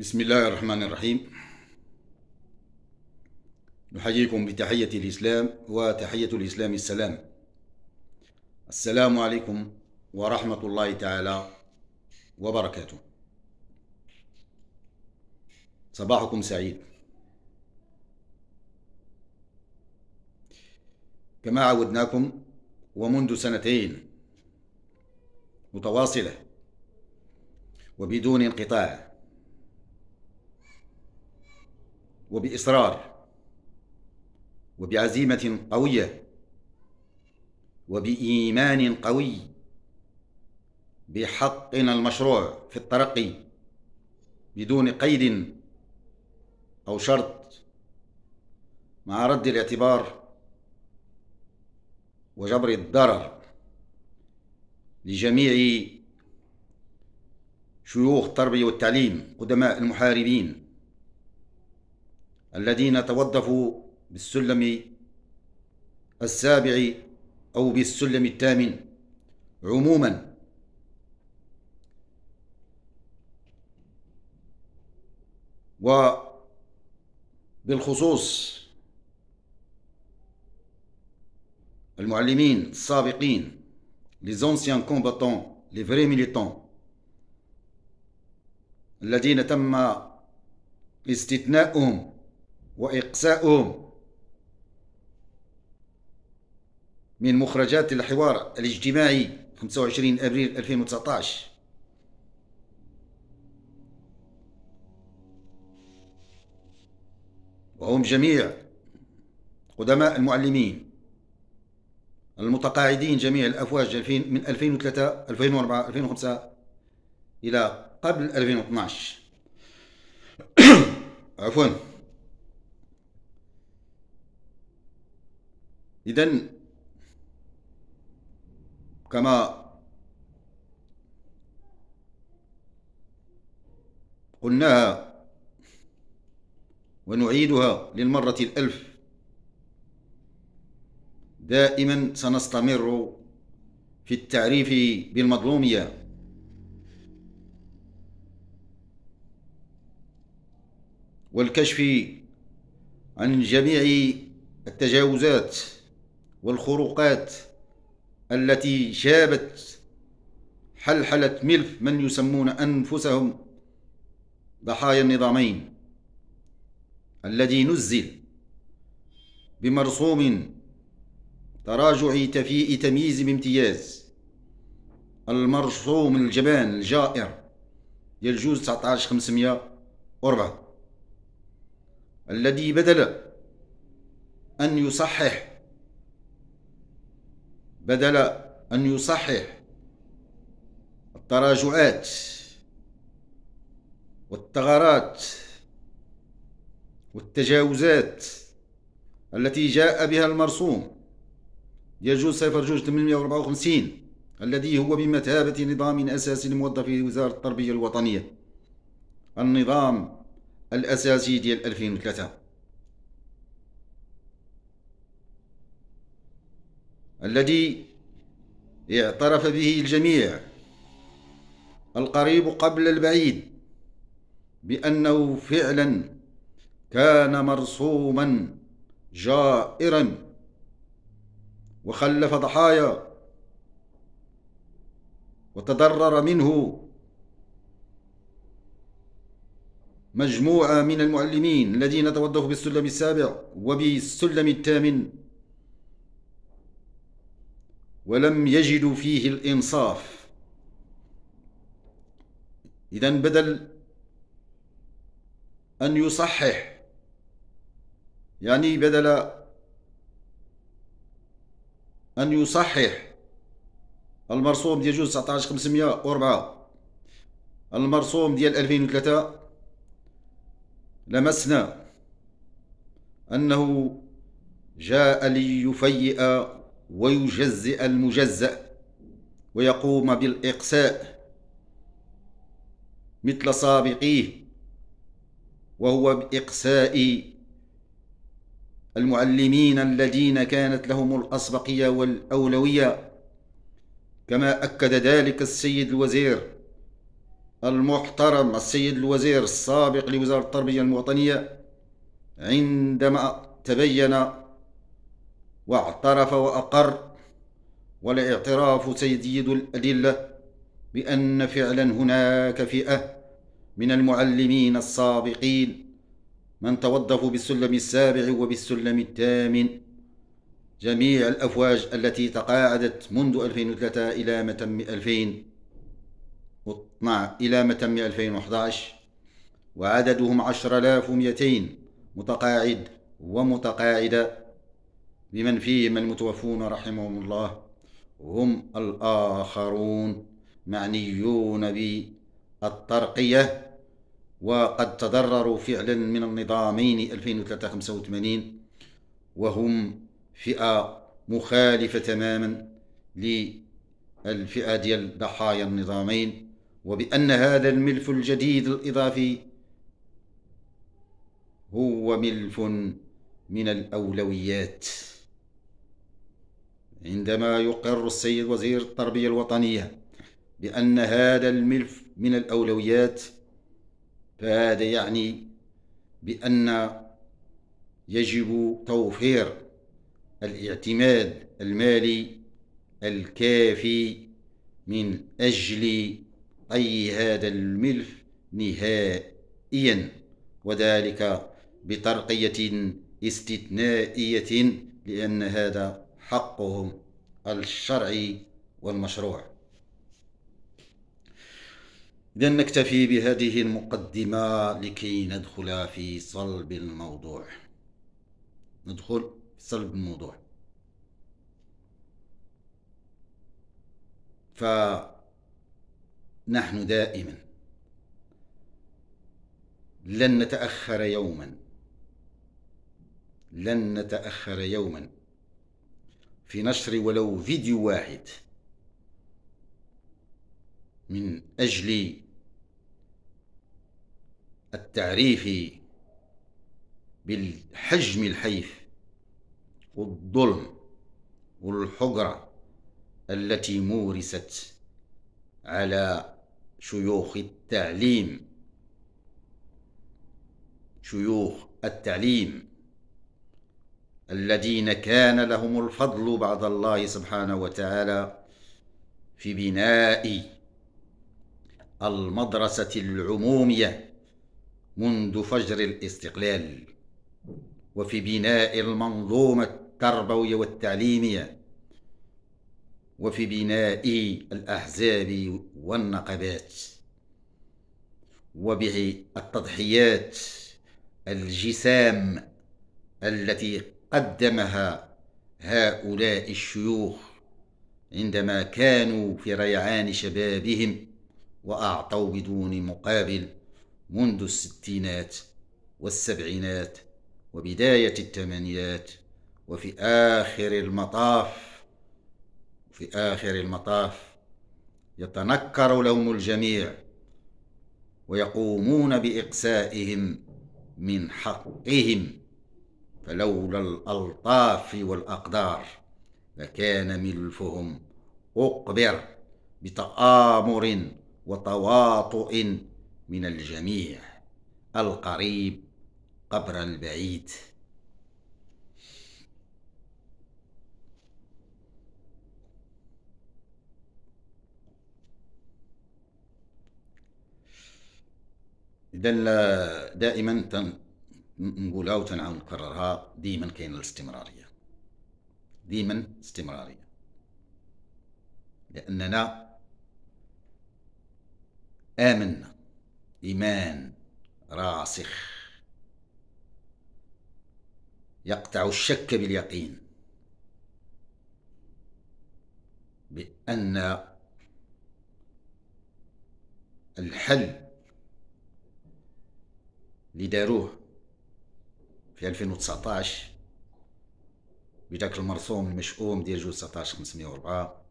بسم الله الرحمن الرحيم. نحييكم بتحية الإسلام وتحية الإسلام السلام. السلام عليكم ورحمة الله تعالى وبركاته. صباحكم سعيد. كما عودناكم ومنذ سنتين متواصلة وبدون انقطاع وبإصرار وبعزيمة قوية وبإيمان قوي بحقنا المشروع في الترقي بدون قيد أو شرط مع رد الاعتبار وجبر الضرر لجميع شيوخ التربية والتعليم قدماء المحاربين الذين توظفوا بالسلم السابع أو بالسلم الثامن عموما. وبالخصوص المعلمين السابقين les anciens combattants les vrais militants الذين تم استثناؤهم وإقساؤهم من مخرجات الحوار الاجتماعي 25 أبريل 2019 وهم جميع قدماء المعلمين المتقاعدين جميع الأفواج من 2003 2004 2005 إلى قبل 2012 عفوا. إذا كما قلناها ونعيدها للمرة الألف دائما سنستمر في التعريف بالمظلومية. والكشف عن جميع التجاوزات. والخروقات التي شابت حلحلة ملف من يسمون أنفسهم ضحايا النظامين الذي نزل بمرسوم تراجع تفيء تمييز بامتياز. المرسوم الجبان الجائر ديال جوز 19 504 الذي بدل أن يصحح بدل أن يصحح التراجعات والثغرات والتجاوزات التي جاء بها المرسوم يجوز صفر جوج 854 الذي هو بمثابة نظام أساسي لموظفي وزارة التربية الوطنية النظام الأساسي ديال 2003 الذي اعترف به الجميع القريب قبل البعيد بأنه فعلا كان مرسوما جائرا وخلف ضحايا وتضرر منه مجموعة من المعلمين الذين توظفوا بالسلم السابع وبالسلم الثامن. ولم يجدوا فيه الإنصاف. إذا بدل أن يصحح يعني بدل أن يصحح المرسوم ديال جوج 19 504 المرسوم ديال 2003 لمسنا أنه جاء ليفيئ ويجزئ المجزأ ويقوم بالإقساء مثل سابقيه وهو بإقساء المعلمين الذين كانت لهم الأسبقية والأولوية. كما أكد ذلك السيد الوزير المحترم السيد الوزير السابق لوزارة التربية الوطنية عندما تبين واعترف وأقر والاعتراف سيد الأدلة بأن فعلا هناك فئة من المعلمين السابقين من توظفوا بالسلم السابع وبالسلم الثامن. جميع الأفواج التي تقاعدت منذ 2003 إلى متم 2012 إلى متم 2011 وعددهم 10200 متقاعد ومتقاعدة. بمن فيهم المتوفون رحمهم الله هم الآخرون معنيون بالترقية وقد تضرروا فعلا من النظامين 2385 وهم فئة مخالفة تماما للفئة ديال ضحايا النظامين وبأن هذا الملف الجديد الإضافي هو ملف من الأولويات. عندما يقر السيد وزير التربية الوطنية بأن هذا الملف من الأولويات فهذا يعني بأن يجب توفير الاعتماد المالي الكافي من أجل طي هذا الملف نهائيا وذلك بترقية استثنائية لأن هذا حقهم الشرعي والمشروع. إذا نكتفي بهذه المقدمة لكي ندخل في صلب الموضوع. ندخل في صلب الموضوع. فنحن دائما لن نتأخر يوما. لن نتأخر يوما. في نشر ولو فيديو واحد. من أجل التعريف بالحجم الحيف والظلم والحجرة التي مورست على شيوخ التعليم. شيوخ التعليم. الذين كان لهم الفضل بعد الله سبحانه وتعالى في بناء المدرسة العمومية منذ فجر الاستقلال وفي بناء المنظومة التربوية والتعليمية وفي بناء الأحزاب والنقابات وبالتضحيات الجسام التي قدمها هؤلاء الشيوخ عندما كانوا في ريعان شبابهم وأعطوا بدون مقابل منذ الستينات والسبعينات وبداية الثمانينات وفي آخر المطاف في آخر المطاف يتنكر لهم الجميع ويقومون بإقسائهم من حقهم. فلولا الألطاف والأقدار لكان ملفهم أقبر بتآمر وتواطؤ من الجميع القريب قبر البعيد. إذا دائما نقولها وتنعاود نكررها ديما كاين الاستمرارية. ديما استمرارية. لأننا آمنا. إيمان راسخ. يقطع الشك باليقين. بأن الحل اللي داروه في 2019 بداك المرسوم المشؤوم ديال جوج 19 504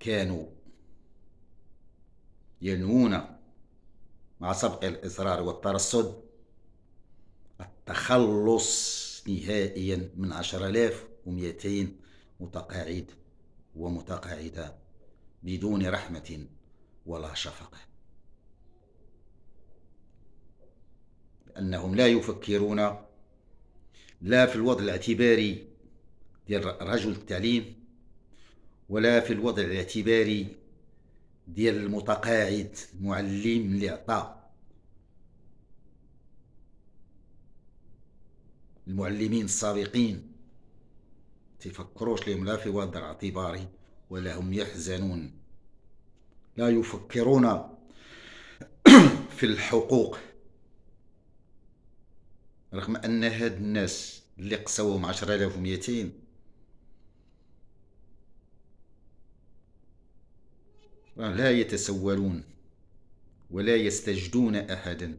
كانوا ينوون مع سبق الإصرار والترصد. التخلص نهائيا من عشر آلاف ومئتين متقاعد ومتقاعدة بدون رحمة ولا شفقة. لأنهم لا يفكرون لا في الوضع الاعتباري ديال رجل التعليم ولا في الوضع الاعتباري ديال المتقاعد المعلم اللي عطى المعلمين السابقين تفكروش لهم لا في وضع اعتباري ولا هم يحزنون. لا يفكرون في الحقوق. رغم أن هاد الناس اللي عشرة آلاف ومئتين لا يتسولون ولا يستجدون أحدا.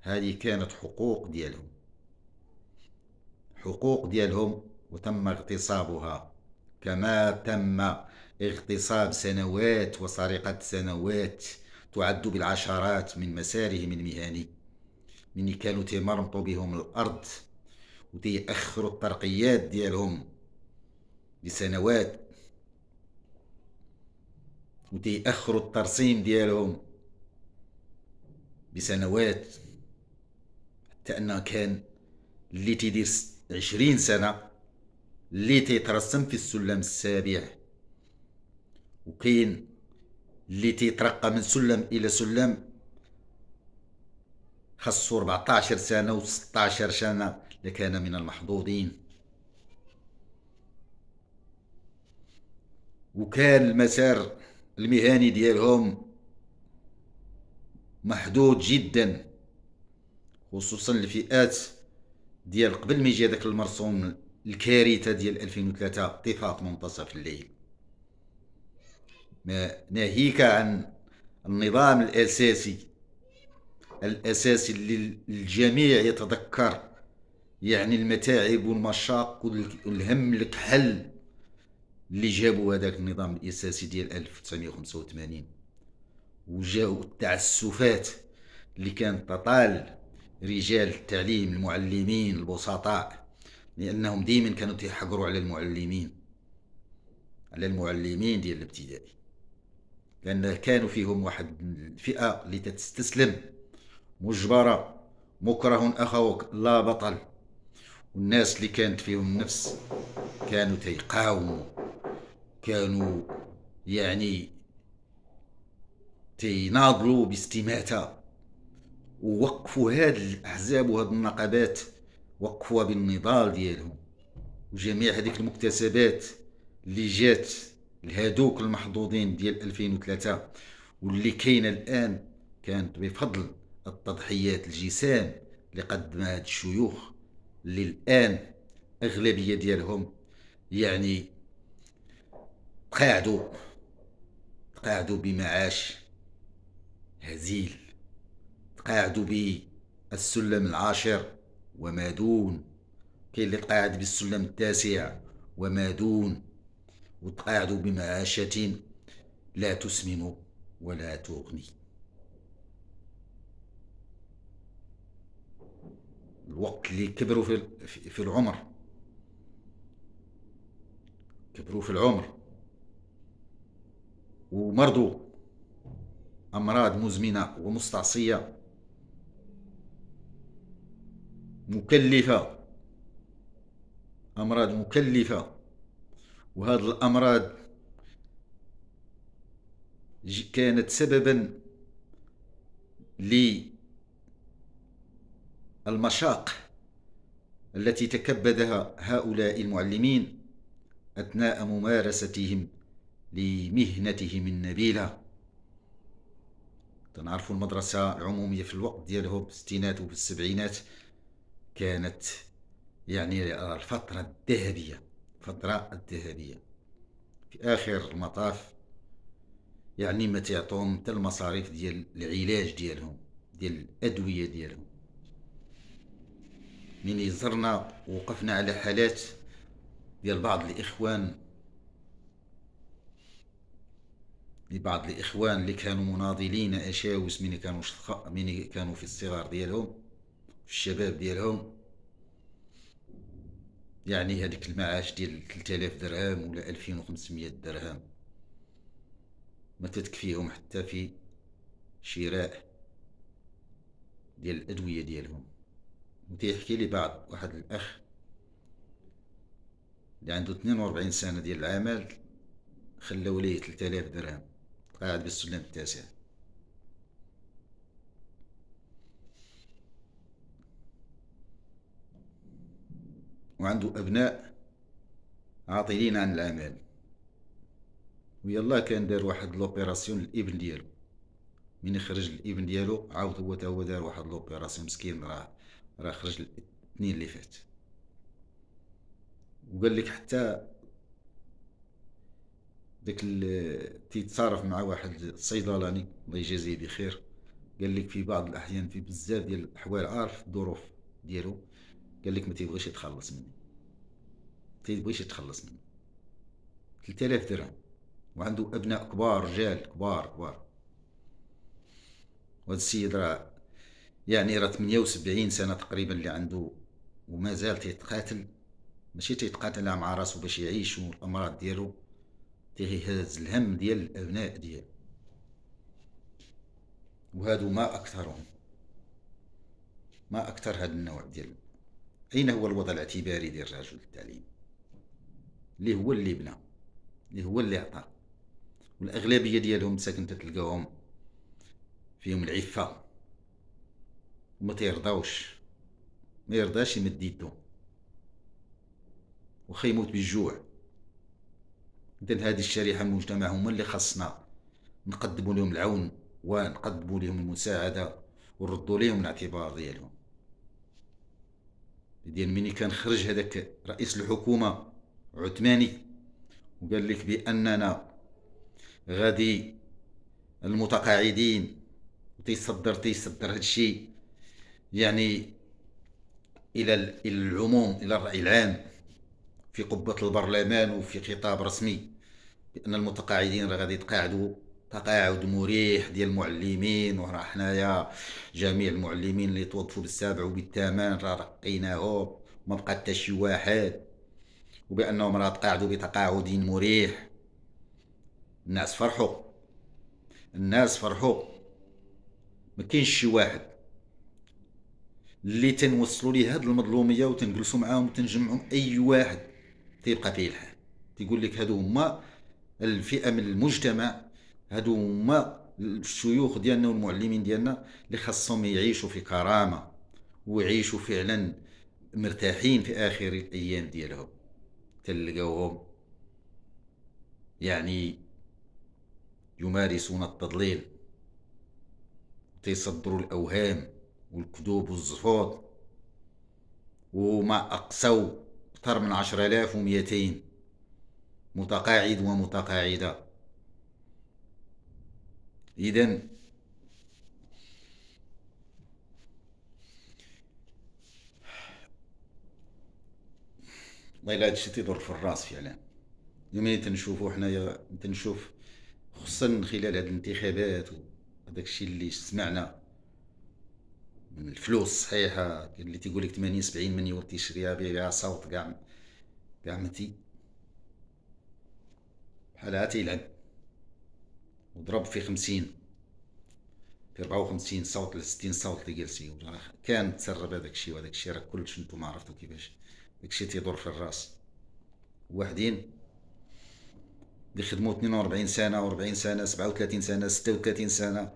هذه كانت حقوق ديالهم. حقوق ديالهم وتم اغتصابها كما تم اغتصاب سنوات وسرقة سنوات تعد بالعشرات من مسارهم المهني من كانوا تيمرمطوا بهم الأرض وتيأخروا الترقيات ديالهم لسنوات. وتيأخروا الترسيم ديالهم بسنوات حتى أن كان اللي تيدير عشرين سنة اللي تيترسم في السلم السابع. وكاين اللي تيترقى من سلم إلى سلم خاصو 14 سنة و16 سنة لكان من المحظوظين. وكان المسار المهني ديالهم محدود جدا خصوصا الفئات ديال قبل ما يجي المرسوم الكارثة ديال 2003 اتفاق منتصف الليل. ما ناهيك عن النظام الأساسي الاساسي اللي الجميع يتذكر يعني المتاعب والمشاق والهم الكحل اللي جابوا هذاك النظام الأساسي ديال 1985 وجاو التعسفات اللي كانت تطال رجال التعليم المعلمين البسطاء لأنهم ديما كانوا تيحقروا على المعلمين على المعلمين ديال الابتدائي. لأن كانوا فيهم واحد الفئة اللي تستسلم مجبرة. مكره أخوك. لا بطل. والناس اللي كانت فيهم نفس كانوا تيقاوموا. كانوا يعني تيناضلوا باستماتة. ووقفوا هاد الأحزاب وهاد النقابات. وقفوها بالنضال ديالهم. وجميع هذيك المكتسبات اللي جات لهادوك المحظوظين ديال 2003 واللي كاينة الآن كانت بفضل التضحيات الجسام اللي قدمها هاد الشيوخ اللي الآن أغلبية ديالهم يعني تقاعدوا تقاعدوا بمعاش هزيل تقاعدوا بالسلم العاشر وما دون كاين اللي تقاعد بالسلم التاسع وما دون وتقاعدوا بمعاشات لا تسمن ولا تغني. الوقت اللي كبروا في في العمر. كبروا في العمر. ومرضوا أمراض مزمنة ومستعصية. مكلفة. أمراض مكلفة. وهذه الأمراض كانت سببا للمشاق التي تكبدها هؤلاء المعلمين أثناء ممارستهم لمهنتهم النبيلة. تنعرفوا المدرسة العمومية في الوقت ديالهم في الستينات وفي السبعينات؟ كانت يعني الفترة الذهبية الفترة الذهبية. في آخر المطاف يعني ما حتى المصاريف ديال العلاج ديالهم ديال الأدوية ديالهم. من زرنا وقفنا على حالات ديال بعض الإخوان. لبعض الإخوان اللي كانوا مناضلين أشاوس من كانوا شخ... من كانوا في الصغار ديالهم في الشباب ديالهم. يعني هذيك المعاش ديال 3000 درهم ولا 2500 درهم. ما تتكفيهم حتى في شراء ديال الأدوية ديالهم. وتيحكي لي بعض واحد الأخ اللي عنده 42 سنة ديال العمل خلاو ليه 3000 درهم قاعد بالسلم التاسع. وعنده أبناء عاطلين عن العمل. ويلا كان دار واحد l'opération للإبن ديالو. من خرج الابن ديالو عاود هو تا هو دار واحد l'opération مسكين راه راه خرج الاثنين اللي فات. وقال لك حتى داك تيتصارف مع واحد الصيدلاني الله يجازيه بخير. قال لك في بعض الأحيان في بزاف ديال الأحوال عارف الظروف ديالو. قال لك ما تيبغيش يتخلص مني. تيبغيش يتخلص مني. 3000 درهم. وعنده أبناء كبار رجال كبار كبار. وهذا السيد راه يعني راه 78 سنة تقريبا اللي عنده وما زال تيتقاتل. ماشي تيتقاتل مع راسو باش يعيش والأمراض ديالو تيهز الهم ديال الأبناء ديالو. وهادو ما أكثرهم. ما أكثر هذا النوع ديال أين هو الوضع الاعتباري ديال الرجل التعليم؟ اللي هو اللي بنى اللي هو اللي عطى. والأغلبية ديالهم ساكن تلقاهم فيهم العفة. وما تيرضاوش. ما يرضاش يمد يدو. وخا يموت بالجوع. اذا هذه الشريحة من المجتمع هما اللي خاصنا. نقدموا لهم العون ونقدموا لهم المساعدة ونردوا لهم الاعتبار ديالهم. ديال ملي كان خرج هذاك رئيس الحكومة عثماني وقال لك بأننا غادي المتقاعدين تيصدر تيصدر هذا يعني إلى العموم إلى الرأي العام في قبة البرلمان وفي خطاب رسمي بأن المتقاعدين راه غادي يتقاعدوا تقاعد مريح ديال المعلمين وراه حنايا جميع المعلمين اللي توظفوا بالسابع وبالثامن راه رقيناهم ما بقى حتى شي واحد. وبأنهم راه تقاعدوا بتقاعد مريح. الناس فرحوا. الناس فرحوا. ما كاينش شي واحد. اللي تنوصلوا ليه هاد المظلومية وتنجلسوا معاهم وتنجمعهم أي واحد تيبقى فيه الحال. تيقول لك هادو هما الفئة من المجتمع هادو هما الشيوخ ديالنا والمعلمين ديالنا اللي خاصهم يعيشوا في كرامة ويعيشوا فعلا مرتاحين في آخر الأيام ديالهم. تلقاوهم يعني يمارسون التضليل تيصدروا الأوهام. والكذوب والزفوط وما اقسوا أكثر من عشر آلاف ومئتين. متقاعد ومتقاعدة. اذا والله الا هادشي تيضر في الرأس فعلا. يومين تنشوفو حنايا تنشوف خصوصا خلال هاد الانتخابات وداك الشيء اللي سمعنا. الفلوس صحيحة اللي تيقول لك 80 70 مليون تيشريها بها صوت كاع كاع متي. بحالها تيلعب وضرب في 50 في 54 صوت ل 60 صوت اللي جالسين كان تسرب هذاك الشيء وهذاك الشيء راه كلش نتوما عرفتوا كيفاش. داكشي تيضر في الراس. واحدين اللي خدموا 42 سنة و40 سنة 37 سنة 36 سنة.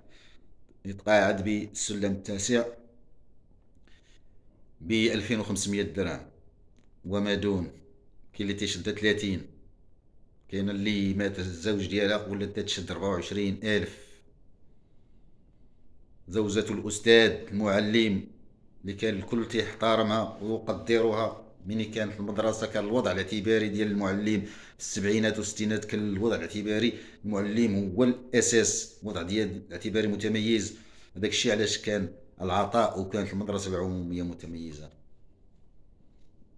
يتقاعد بالسلم التاسع. ب 2500 درهم. وما دون. كاين اللي تيشد 30 كاين اللي مات الزوج ديالها ولات تشد 24 ألف. زوجة الأستاذ المعلم اللي كان الكل تيحترمها ويقدرها ملي كانت المدرسة كان الوضع الاعتباري ديال المعلم في السبعينات والستينات كان الوضع الاعتباري. المعلم هو الأساس. وضع ديال الاعتباري متميز. هذاك الشيء علاش كان العطاء وكانت المدرسة العمومية متميزة.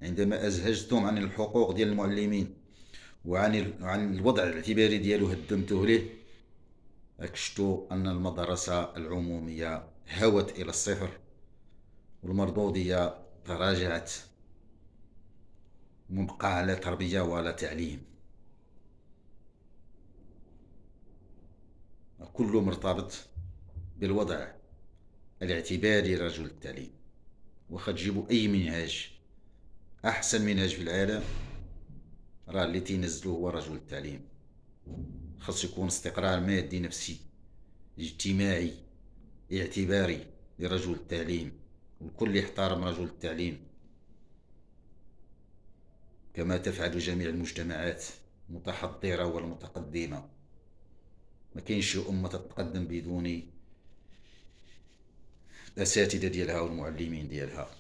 عندما أزهجتم عن الحقوق ديال المعلمين وعن عن الوضع الاعتباري ديالو هدمتوه ليه اكشتوا أن المدرسة العمومية هوت إلى الصفر والمردوديه تراجعت مبقى على تربية ولا تعليم. كله مرتبط بالوضع الاعتباري لرجل التعليم واخا تجيبوا أي منهاج أحسن منهاج في العالم راه اللي تينزلوه هو رجل التعليم خاص يكون استقرار مادي نفسي اجتماعي اعتباري لرجل التعليم والكل يحترم رجل التعليم كما تفعل جميع المجتمعات المتحضرة والمتقدمة. ما كاينش أمة تتقدم بدون الأساتذة ديالها والمعلمين ديالها.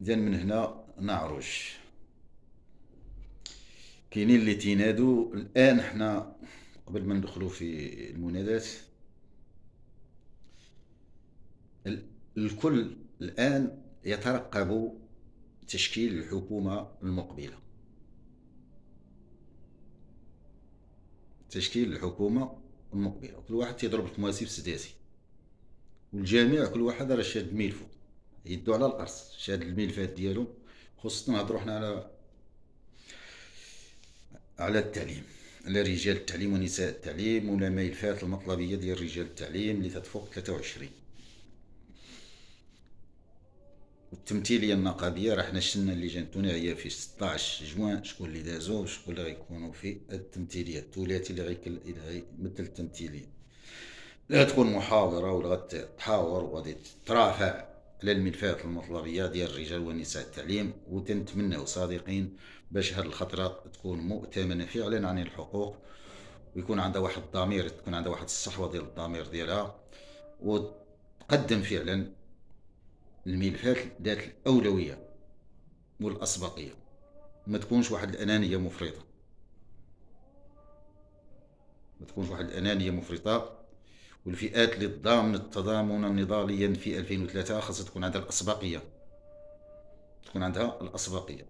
إذا من هنا نعرج. كاينين اللي تينادوا الآن حنا قبل ما ندخلوا في المنادات الكل الآن يترقب تشكيل الحكومة المقبلة. تشكيل الحكومة المقبلة. كل واحد تيضرب التماسي في سداسي والجميع كل واحد راه شاد ميلفو يدو على الأرض شاد الملفات ديالو. خصنا نهضرو حنا على على التعليم. على رجال التعليم ونساء التعليم ولا ملفات المطلبية ديال رجال التعليم اللي تتفوق 23 والتمثيليه النقابيه راه حنا شلنا اللجان الثنائيه في 16 جوان شكون اللي دازو وشكون اللي غيكونوا في التمثيلية. الثلاثي اللي غيمثل التمثيلية. لا تكون محاضرة ولا غتحاور وغادي ترافع على الملفات المطلبيه ديال الرجال ونساء التعليم وتنتمناو صادقين باش هاد الخطرة تكون مؤتمنة فعلا عن الحقوق ويكون عندها واحد الضمير تكون عندها واحد الصحوة ديال الضمير ديالها وتقدم فعلا الملفات ذات الأولوية والأسبقية. ما تكونش واحد الأنانية مفرطة. ما تكونش واحد الأنانية مفرطة والفئات اللي تضامن التضامن نضاليا في 2003 خاصها تكون عندها الأسبقية. تكون عندها الأسبقية.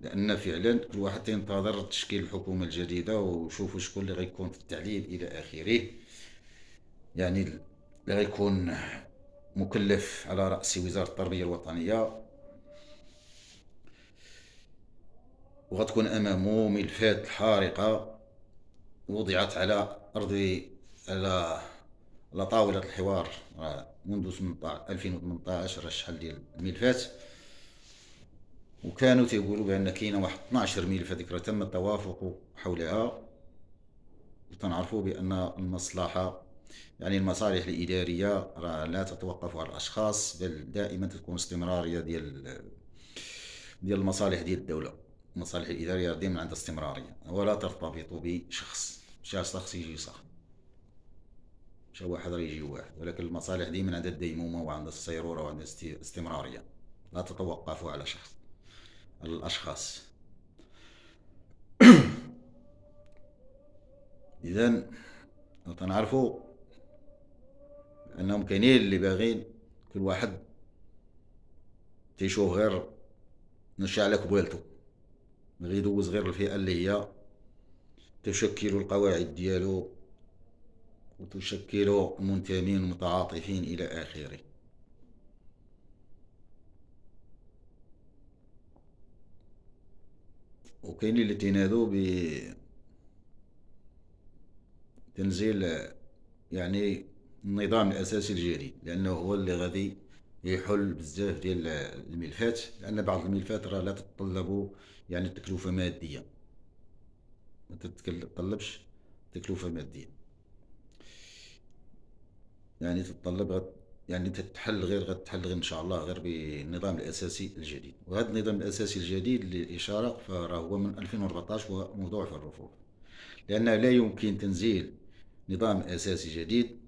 لأن فعلا كل واحد تنتظر تشكيل الحكومة الجديدة وشوفوا شكون اللي غيكون في التعليم إلى آخره. يعني اللي غيكون مكلف على رأس وزارة التربية الوطنية. وغتكون أمامه ملفات حارقة وضعت على أرض على على طاولة الحوار منذ 2018 شحال ديال الملفات. وكانوا تيقولوا بأن كاينة واحد 12 ملف راه تم التوافق حولها. وتنعرفوا بأن المصلحة يعني المصالح الإدارية لا تتوقف على الأشخاص بل دائما تكون استمرارية ديال ديال المصالح ديال الدولة. المصالح الإدارية دائما عندها استمرارية ولا ترتبط بشخص شا شخص يجي صح. شا واحد راه يجي واحد ولكن المصالح دائما عندها الديمومة وعندها السيرورة وعندها استمرارية. لا تتوقف على شخص على الأشخاص. إذا تنعرفوا انهم كاينين اللي باغين كل واحد تيشوف غير نشا على كبوالتو بغي يدوز غير الفئة اللي هي تشكل القواعد ديالو وتشكل المنتمين المتعاطفين إلى آخره. وكاين اللي تينادوا ب تنزيل يعني النظام الأساسي الجديد لأنه هو اللي غادي يحل بزاف ديال الملفات لأن بعض الملفات راه لا تتطلب يعني تكلفه مادية. ما تتطلبش تكلفة مادية. يعني تتطلب يعني تتحل غير غتحل غير إن شاء الله غير بالنظام الأساسي الجديد. وهذا النظام الأساسي الجديد للإشارة فراه هو من 2014 هو موضوع في الرفوف. لأنه لا يمكن تنزيل نظام أساسي جديد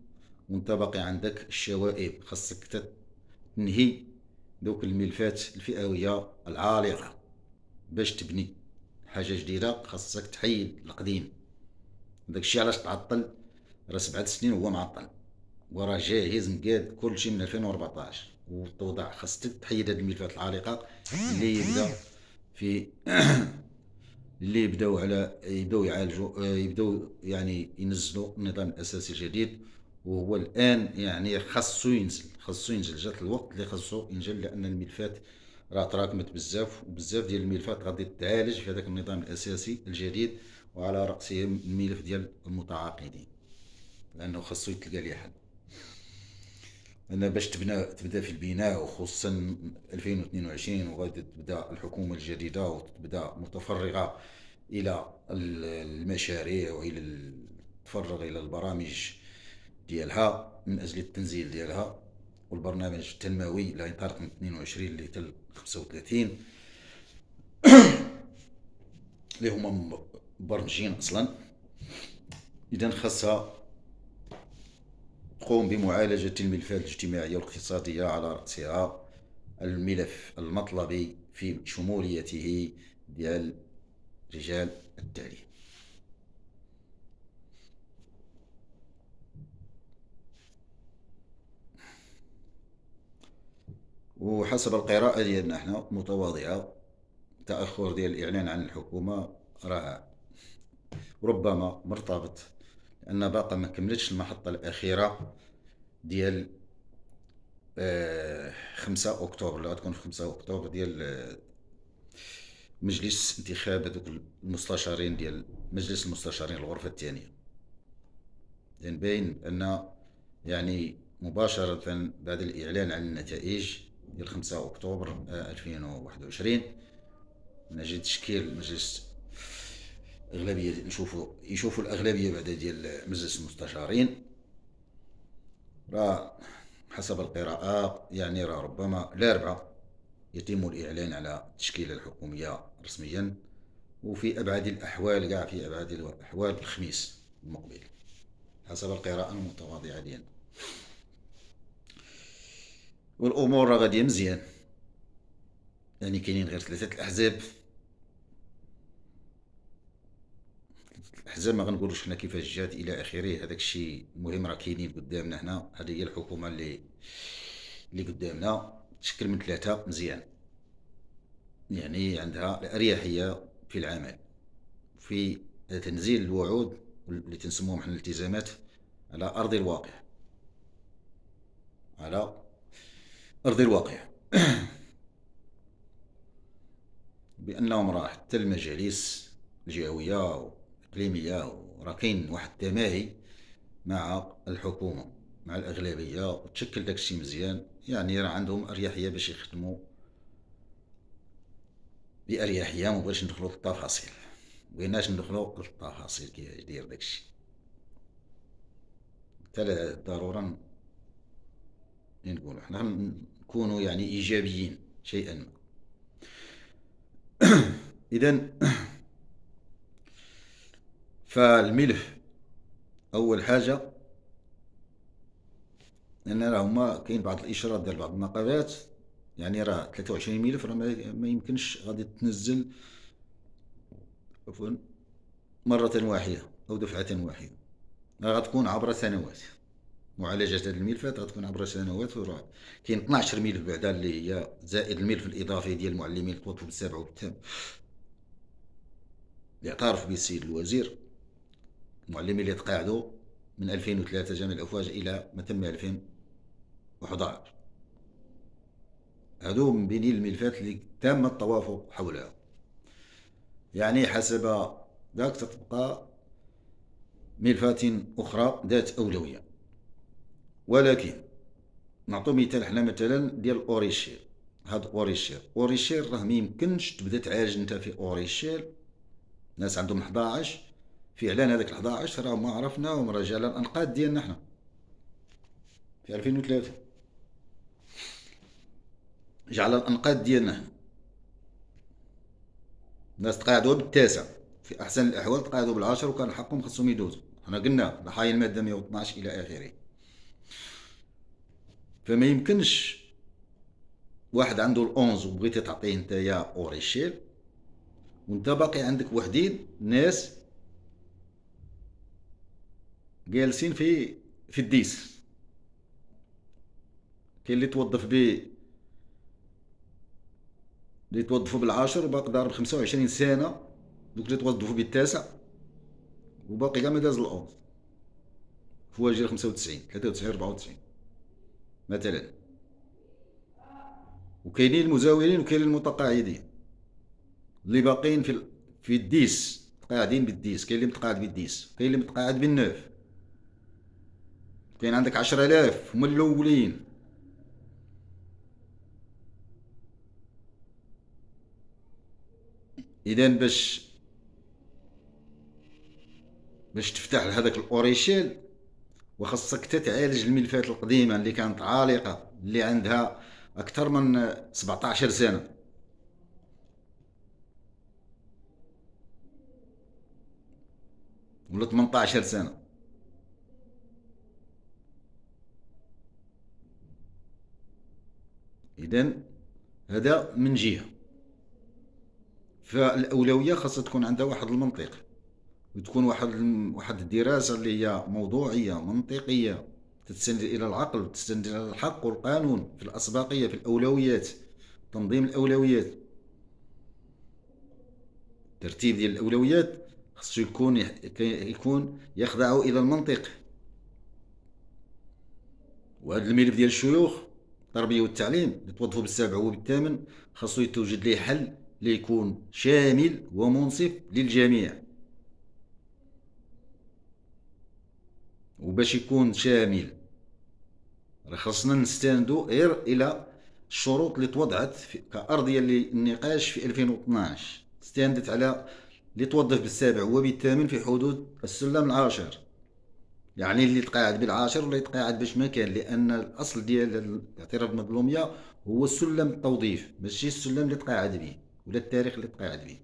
وانت باقي عندك الشوائب خاصك تنهي دوك الملفات الفئوية العالقة باش تبني. حاجة جديدة خاصك تحيد القديم. داك الشيء علاش تعطل؟ راه سبعة سنين وهو معطل. وراه جاهز مقاد كل شيء من 2014 وتوضع خاصك تحيد هاد الملفات العالقة اللي يبدأ في اللي يبداو على يبداو يعالجوا يبداو يعني ينزلوا النظام الأساسي الجديد. وهو الآن يعني خاصو ينزل خاصو ينزل. جات الوقت اللي خاصو ينزل لأن الملفات راه تراكمت بزاف وبزاف ديال الملفات غادي تعالج في هذاك النظام الأساسي الجديد وعلى رأسهم الملف ديال المتعاقدين. لأنه خاصو يتلقى ليه حل. أن باش تبنى تبدأ في البناء وخصوصا 2022 وغادي تبدأ الحكومة الجديدة وتبدأ متفرغة إلى المشاريع وإلى تفرغ إلى البرامج ديالها من أجل التنزيل ديالها. والبرنامج التنموي اللي ينطلق من 22 ل 35 اللي هما مبرمجين أصلا. إذا خاصها تقوم بمعالجة الملفات الاجتماعية والاقتصادية على رأسها الملف المطلبي في شموليته ديال رجال التعليم وحسب القراءة ديالنا إحنا متواضعة. تأخر ديال الإعلان عن الحكومة راه ربما مرتبط لأن باقا ما كملتش المحطة الأخيرة ديال آه خمسة أكتوبر. اللي غتكون في خمسة أكتوبر ديال آه مجلس انتخاب هذوك المستشارين ديال مجلس المستشارين الغرفة الثانية. لأن باين أن يعني مباشرة بعد الإعلان عن النتائج ديال 5 أكتوبر 2021 من أجل تشكيل مجلس أغلبية نشوفوا يشوفوا الأغلبية بعد ديال مجلس المستشارين. راه حسب القراءة يعني راه ربما الأربعاء يتم الإعلان على التشكيلة الحكومية رسميا وفي أبعد الأحوال كاع في أبعد الأحوال الخميس المقبل. حسب القراءة المتواضعة ديالنا. والأمور راه غادية مزيان. يعني كاينين غير ثلاثة الأحزاب. الأحزاب ما غنقولوش حنا كيفاش جات إلى آخره. هذاك الشيء المهم راه كاينين قدامنا هنا هذه هي الحكومة اللي اللي قدامنا. تشكل من ثلاثة مزيان. يعني عندها الأريحية في العمل في تنزيل الوعود اللي تنسموهم إحنا الالتزامات على أرض الواقع. على أرض الواقع. بأنهم راه حتى المجالس الجهوية والإقليمية وراه كاين واحد التماهي مع الحكومة مع الأغلبية وتشكل داكشي مزيان. يعني راه عندهم أريحية باش يخدموا بأريحية مبغيتش ندخلو في التفاصيل. مبغيناش ندخلو في التفاصيل كيفاش داير داكشي حتى ضرورا نقولوا. حنا نكونوا يعني إيجابيين شيئا ما. اذا فالملف أول حاجة لأن راه هما كاين بعض الاشارات ديال بعض المقالات يعني راه 23 ملف راه ما يمكنش غادي تنزل عفوا مرة واحدة أو دفعة واحدة. غتكون عبر سنوات. معالجة هذه الملفات غتكون عبر سنوات وراه كاين 12 ملف بعدا اللي هي زائد الملف الإضافي ديال المعلمين اللي توظفوا بالسابع والثامن اللي اعترف به السيد الوزير. المعلمين اللي تقاعدوا من 2003 جامع الأفواج إلى ما تم 2011 هادو من بين الملفات اللي تم التوافق حولها. يعني حسب ذاك تتبقى ملفات أخرى ذات أولوية. ولكن نعطو مثال حنا مثلا ديال hors échelle. هاد hors échelle. hors échelle راه ميمكنش تبدا تعالج أنت في hors échelle. ناس عندهم 11 فعلا هذاك 11 راه ما عرفناهم رجال الإنقاذ ديالنا حنا. في 2003 جعل الأنقاض ديالنا الناس تقاعدوا بالتاسع. في أحسن الأحوال تقاعدوا بالعاشر وكان حقهم خصهم يدوزوا حنا قلنا ضحايا الماده 112 إلى آخره. فما يمكنش. واحد عنده الأونز وبغيتي تعطيه نتايا اوريشيل وانت باقي عندك وحدين ناس جالسين في في ال dix. كاين اللي توظف ب اللي توظفوا بالعاشر وباقي ضارب خمسة وعشرين سنة دوك اللي توظفوا بالتاسع وباقي كاع ما داز ال onze. فواجير خمسة وتسعين ثلاثة وتسعين ربعة وتسعين. مثلا. وكاينين المزاولين وكاينين المتقاعدين. اللي باقيين في في ال dix قاعدين بال dix كاين اللي متقاعد بال dix كاين اللي متقاعد بال neuf كاين عندك عشرة آلاف هما الأولين. إذا باش باش تفتح لهذاك الأوريشيل وخاصك تتعالج الملفات القديمة اللي كانت عالقة اللي عندها أكثر من 17 سنة. ولا 18 سنة. إذا هذا من جهة. فالأولوية خاصها تكون عندها واحد المنطق. وتكون واحد واحد الدراسة اللي هي موضوعية منطقية تستند إلى العقل تستند إلى الحق والقانون في الأسبقية في الأولويات تنظيم الأولويات. ترتيب ديال الأولويات خصو يكون يكون يخضع إلى المنطق. وهذا الملف ديال الشيوخ التربية والتعليم اللي توظفوا بالسابع وبالثامن خاصو يتوجد ليه حل ليكون شامل ومنصف للجميع. وباش يكون شامل. خاصنا نستندو غير إلى الشروط اللي توضعت كأرضية للنقاش في 2012 استندت على اللي توظف بالسابع وبالثامن في حدود السلم العاشر. يعني اللي تقاعد بالعاشر ولا يتقاعد باش ما كان لأن الأصل ديال الاعتراف بالمظلومية هو السلم التوظيف ماشي السلم اللي تقاعد به ولا التاريخ اللي تقاعد به.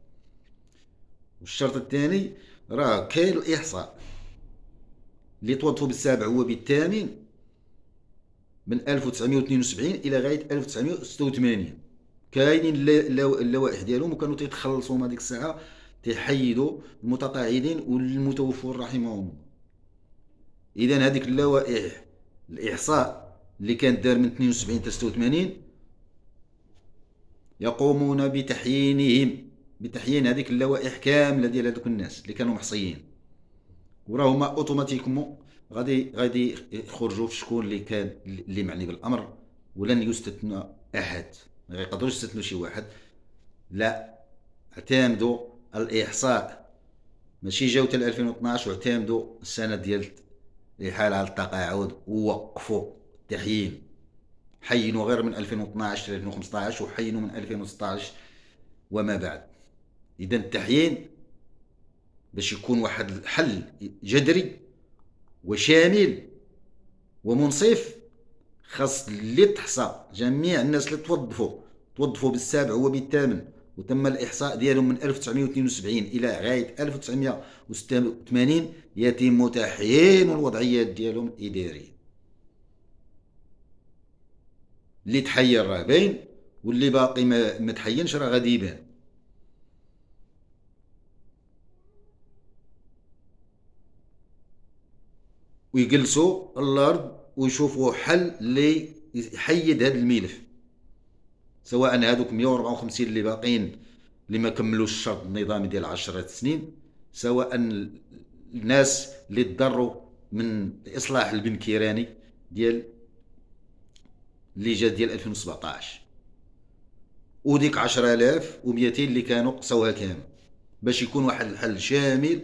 والشرط الثاني راه كاين الإحصاء. اللي توظفوا بالسابع وبالثامن من 1972 إلى غاية 1986 كاينين اللوائح ديالهم وكانوا تيتخلصوا هذيك الساعة تيحيدوا المتقاعدين والمتوفون رحمهم. اذا هذيك اللوائح الإحصاء اللي كان دار من 72 حتى 86 يقومون بتحيينهم. بتحيين هذيك اللوائح كاملة ديال هذوك الناس اللي كانوا محصيين. وراهما اوتوماتيكمون غادي غادي يخرجوا في شكون اللي كان اللي معني بالأمر ولن يستثنى أحد. ما يقدروش يستثنوا شي واحد. لا اعتمدوا الإحصاء. ماشي جاو حتى 2012 واعتمدوا السنة ديال الحاله على التقاعد ووقفوا. التحيين حينوا غير من 2012 ل 2015 وحينوا من 2016 وما بعد. اذا التحيين باش يكون واحد الحل جذري وشامل ومنصف خاص اللي تحصى. جميع الناس اللي توظفوا توظفوا بالسابع وبالثامن وتم الإحصاء ديالهم من 1972 إلى غاية 1986 يتم تحيين الوضعيات ديالهم الإدارية اللي تحير راه باين واللي باقي ما تحينش راه غادي يبان. ويجلسوا الأرض ويشوفوا حل اللي يحيد هذا الملف. سواء هذوك 154 اللي باقيين اللي ما كملوش الشرط النظامي ديال 10 سنين سواء الناس اللي تضروا من الاصلاح البنكيراني ديال اللي جا ديال 2017 وديك 10200 اللي كانوا قصوها كامل باش يكون واحد الحل شامل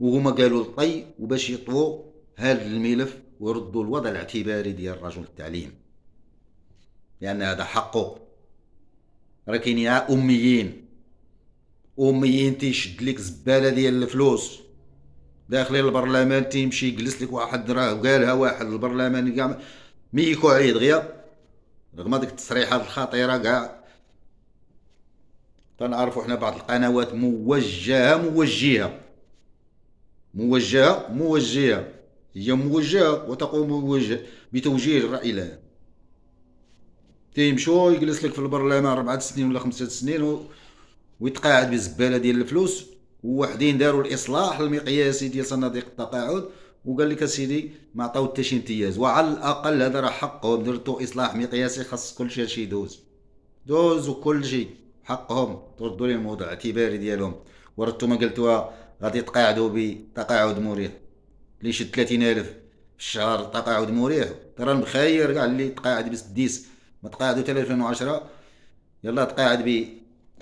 وهما قالوا الطي وباش يطووا هذا الملف ويردوا الوضع الاعتباري ديال رجل التعليم. لأن هذا حقه. راه كاين أميين أميين تيشد لك زبالة ديال الفلوس. داخلين البرلمان تيمشي يجلس لك واحد راه قالها واحد البرلمان كاع ميكو عيد غيا رغم ديك التصريحات الخطيرة كاع تنعرفوا حنا بعض القنوات موجهة موجهة. موجهة موجهة. هي موجهة وتقوم بتوجيه الراي لها تيمشو يجلس لك في البرلمان أربعة سنين ولا خمسة سنين و... ويتقاعد بالزبالة ديال الفلوس. وواحدين داروا الإصلاح المقياسي ديال صناديق التقاعد. وقال لك أسيدي ما عطاو حتى شي امتياز. وعلى الأقل هذا راه حقهم. درتو إصلاح مقياسي خاص كل شيء يدوز. دوز وكل شيء حقهم. تردوا لهم الموضوع الاعتباري ديالهم. وردتو ما قلتوها غادي يتقاعدوا بتقاعد مريح. اللي يشد 30000 في الشهر تقاعد مريح ترى مخير كاع اللي تقاعد بسديس ما تقاعدوا حتى 2010 يلا تقاعد ب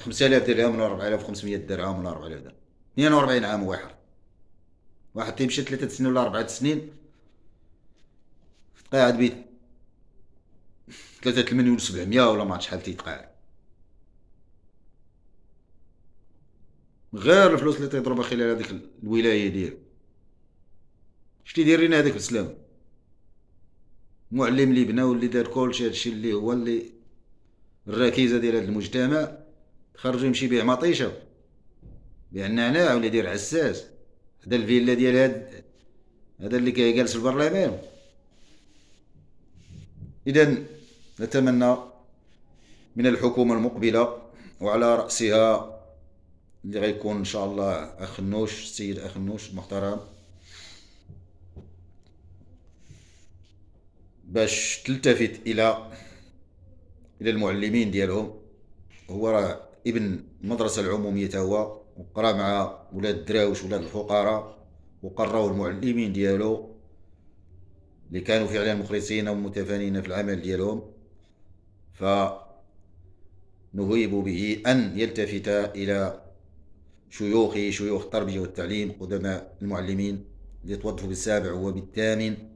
5000 درهم ولا 4500 درهم ولا 4000 درهم. 42 عام واحد. واحد تيمشي ثلاثة سنين ولا أربعة سنين؟ تقاعد ب 3 مليون 700 ولا ما شحال تيتقاعد غير الفلوس اللي تيضربها خلال هذيك الولاية ديالو شتي داير لنا هذاك السلام معلم اللي بنى واللي دار كلشي هادشي اللي هو اللي الركيزه ديال هذا المجتمع. خرجو يمشي بيع مطيشة. بيع النعناع ولا يدير عساس. هذا الفيلا ديال هاد هذا اللي جالس في البرلمان. اذا نتمنى من الحكومة المقبلة وعلى رأسها اللي غيكون إن شاء الله أخ النوش السيد أخ النوش المحترم. باش تلتفت إلى إلى المعلمين ديالهم. هو راه ابن المدرسة العمومية هو وقرا مع ولاد الدراوش ولاد الفقراء وقراو المعلمين ديالو اللي كانوا فعلا مخلصين ومتفانين في العمل ديالهم. ف نهيب به أن يلتفت إلى شيوخ شيوخ التربية والتعليم قدماء المعلمين اللي توظفوا بالسابع وبالثامن.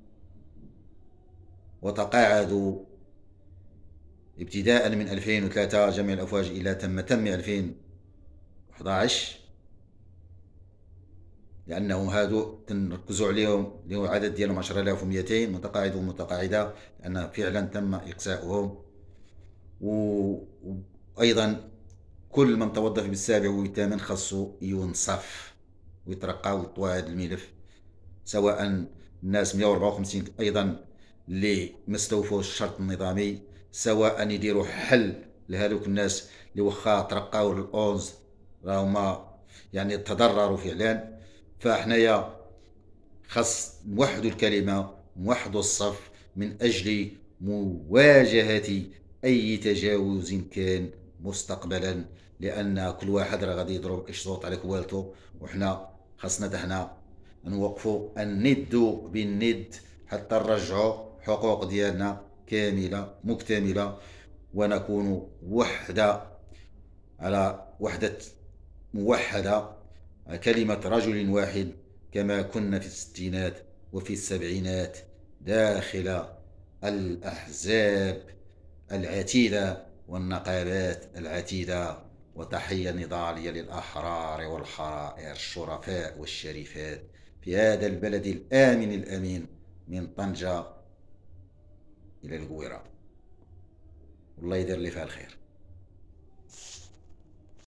وتقاعدوا ابتداء من 2003 جميع الأفواج إلى تم تم 2011 لأنهم هادو تنركزوا عليهم اللي هو عدد ديالهم 10200 متقاعد ومتقاعدة لأن فعلا تم إقصاؤهم وأيضا كل من توظف بالسابع والثامن خاصو ينصف ويترقى ويطوى هذا الملف سواء الناس 154 أيضا اللي ما استوفوش الشرط النظامي سواء يديروا حل لهذوك الناس اللي واخا ترقاو للأونز راهما يعني تضرروا فعلا. فاحنايا خاص نوحدوا الكلمة نوحدوا الصف من أجل مواجهة أي تجاوز كان مستقبلا لأن كل واحد راه غادي يضرب صوت على كوالتو. وحنا خاصنا حنا نوقفوا الند بالند حتى نرجعوا حقوق ديالنا كاملة مكتملة ونكون وحدة على وحدة موحدة كلمة رجل واحد كما كنا في الستينات وفي السبعينات داخل الأحزاب العتيدة والنقابات العتيدة. وتحية نضالية للأحرار والحرائر الشرفاء والشريفات في هذا البلد الآمن الأمين من طنجة إلى القويرة والله يدير لي فيها الخير.